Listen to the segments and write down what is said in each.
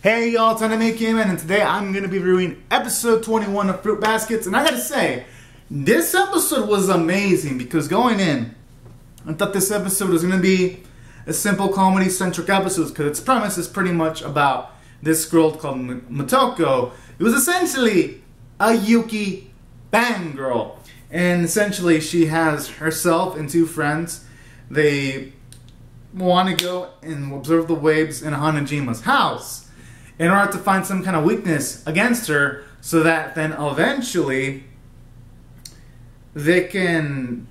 Hey y'all, it's Anime Caveman, and today I'm gonna be reviewing episode 21 of Fruits Basket. And I gotta say, this episode was amazing because going in, I thought this episode was gonna be a simple comedy centric episode because its premise is pretty much about this girl called M- Motoko. It was essentially a Yuki bang girl, and essentially she has herself and two friends. They want to go and observe the waves in Hanajima's house in order to find some kind of weakness against her so that then eventually they can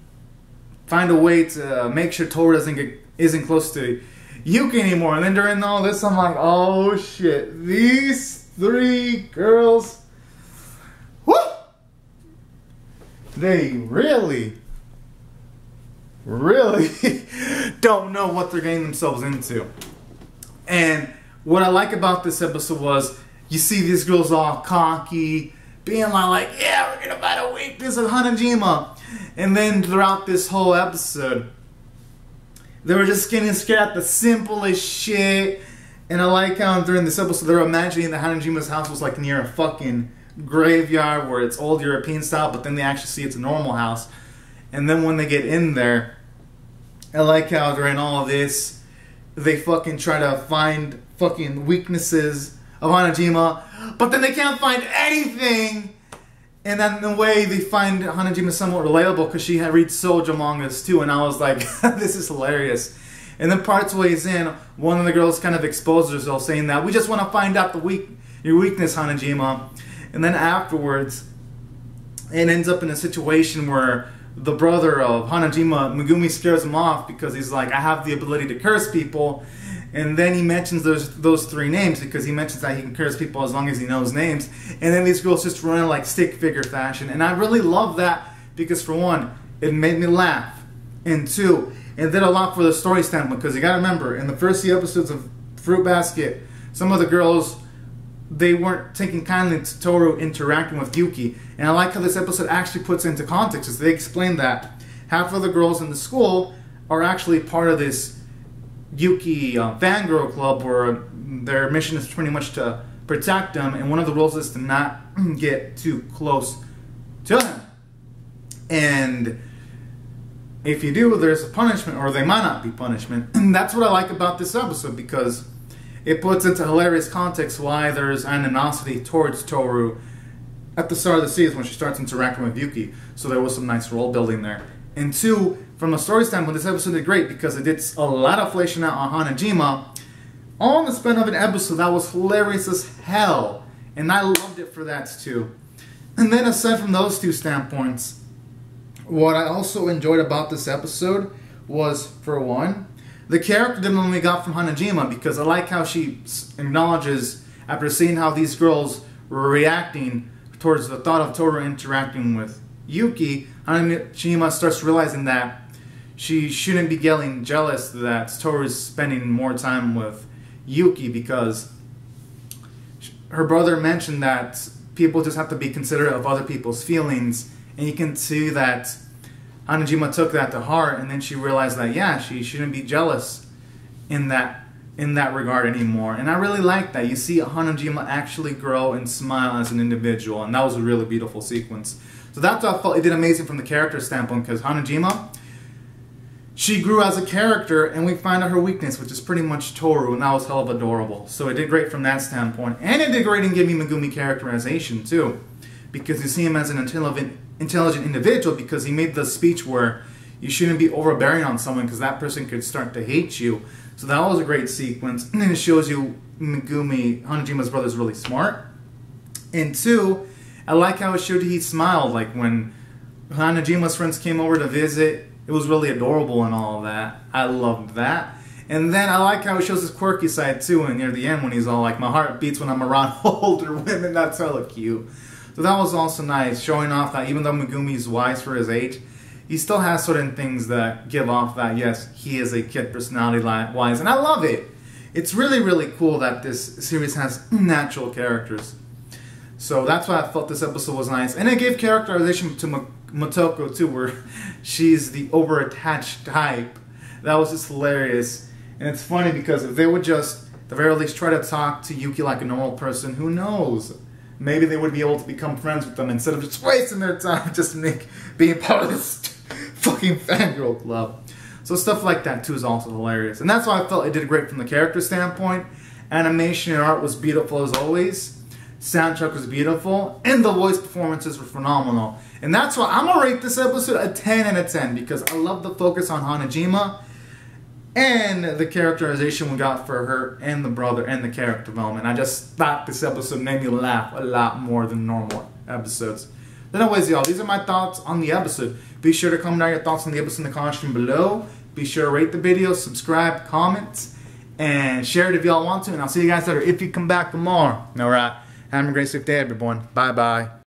find a way to make sure Toru doesn't get isn't close to Yuki anymore. And then during all this, I'm like, oh shit, these three girls, whoo, they really, really don't know what they're getting themselves into. And what I like about this episode was you see these girls all cocky, being like, yeah, we're gonna find a weakness of Hanajima. And then throughout this whole episode, they were just getting scared at the simplest shit. And I like how during this episode they're imagining that Hanajima's house was like near a fucking graveyard where it's old European style, but then they actually see it's a normal house. And then when they get in there, I like how during all this, they fucking try to find fucking weaknesses of Hanajima, but then they can't find anything. And then the way they find Hanajima somewhat relatable because she had read shoujo mangas too, and I was like, this is hilarious. And then parts ways in, one of the girls kind of exposes herself, saying that we just want to find out the weak your weakness, Hanajima. And then afterwards, it ends up in a situation where the brother of Hanajima, Megumi, scares him off because he's like, I have the ability to curse people. And then he mentions those those three names because he mentions that he can curse people as long as he knows names. And then these girls just run in like stick figure fashion. And I really love that because for one, it made me laugh. And two, it did a lot for the story standpoint because you gotta remember, in the first few episodes of Fruit Basket, some of the girls they weren't taking kindly to Toru interacting with Yuki. And I like how this episode actually puts into context as they explain that half of the girls in the school are actually part of this Yuki uh, fangirl club where their mission is pretty much to protect him, and one of the rules is to not get too close to him. And if you do, there's a punishment, or they might not be punishment. And that's what I like about this episode because it puts into hilarious context why there's animosity towards Toru at the start of the season when she starts interacting with Yuki. So there was some nice role building there. And two, from a story standpoint, this episode did great because it did a lot of fleshing out on Hanajima all in the span of an episode that was hilarious as hell. And I loved it for that too. And then aside from those two standpoints, what I also enjoyed about this episode was, for one, the character development we got from Hanajima because I like how she acknowledges after seeing how these girls were reacting towards the thought of Toru interacting with Yuki, Hanajima starts realizing that she shouldn't be getting jealous that Toru is spending more time with Yuki because her brother mentioned that people just have to be considerate of other people's feelings, and you can see that Hanajima took that to heart, and then she realized that yeah, she shouldn't be jealous in that in that regard anymore. And I really like that. You see Hanajima actually grow and smile as an individual, and that was a really beautiful sequence. So that's what I felt it did amazing from the character standpoint because Hanajima she grew as a character and we find out her weakness, which is pretty much Toru, and that was hell of adorable. So it did great from that standpoint. And it did great in giving Megumi characterization too. Because you see him as an intelligent intelligent individual because he made the speech where you shouldn't be overbearing on someone because that person could start to hate you. So that was a great sequence. And it shows you Megumi, Hanajima's brother, is really smart. And two, I like how it showed he smiled. Like when Hanajima's friends came over to visit it was really adorable and all that. I loved that. And then I like how it shows his quirky side too, and near the end when he's all like, "My heart beats when I'm around older women." That's hella cute. So that was also nice, showing off that even though Megumi's wise for his age, he still has certain things that give off that yes, he is a kid personality wise, and I love it. It's really really cool that this series has natural characters. So that's why I felt this episode was nice, and it gave characterization to Motoko too, where she's the over-attached type. That was just hilarious, and it's funny because if they would just the very least try to talk to Yuki like a normal person. Who knows? Maybe they would be able to become friends with them instead of just wasting their time just make being part of this fucking fangirl club. So stuff like that too is also hilarious. And that's why I felt it did great from the character standpoint. Animation and art was beautiful as always. Soundtrack was beautiful. And the voice performances were phenomenal. And that's why I'm gonna rate this episode a 10 out of 10 because I love the focus on Hanajima and the characterization we got for her and the brother and the character development. I just thought this episode made me laugh a lot more than normal episodes. But anyways, y'all, these are my thoughts on the episode. Be sure to comment down your thoughts on the episode in the comments below. Be sure to rate the video, subscribe, comment, and share it if y'all want to. And I'll see you guys later if you come back tomorrow. more. Alright, have a great safe day, everyone. Bye-bye.